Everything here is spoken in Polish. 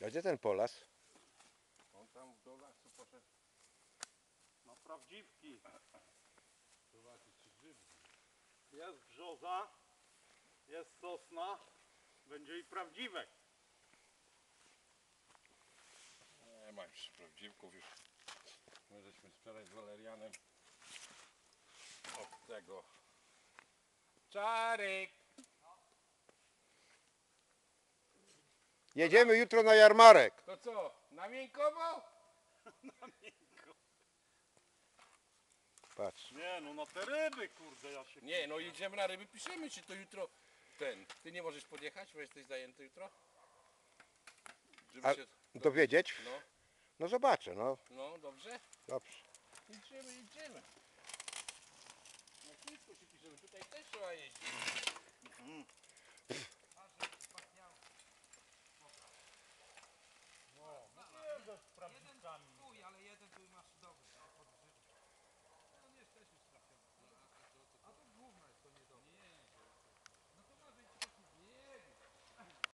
A gdzie ten Polas? On tam do lasu poszedł Na prawdziwki. zobaczyć czy grzyby. Jest brzoza, jest sosna, będzie i prawdziwek. Nie ma już prawdziwków już. My żeśmy wczoraj z Walerianem od tego. Czarek! Jedziemy jutro na jarmarek. To co? Na miękkowo? Patrz. Nie no, na te ryby kurde ja się... Nie, no jedziemy na ryby, piszemy czy to jutro ten. Ty nie możesz podjechać, bo jesteś zajęty jutro? Żeby A- się... Dowiedzieć? No, No zobaczę, no. no, dobrze? Dobrze. Jedziemy, jedziemy. Na wszystko się piszemy, tutaj też trzeba jeździć. 野猪，牧羊的野猪吗？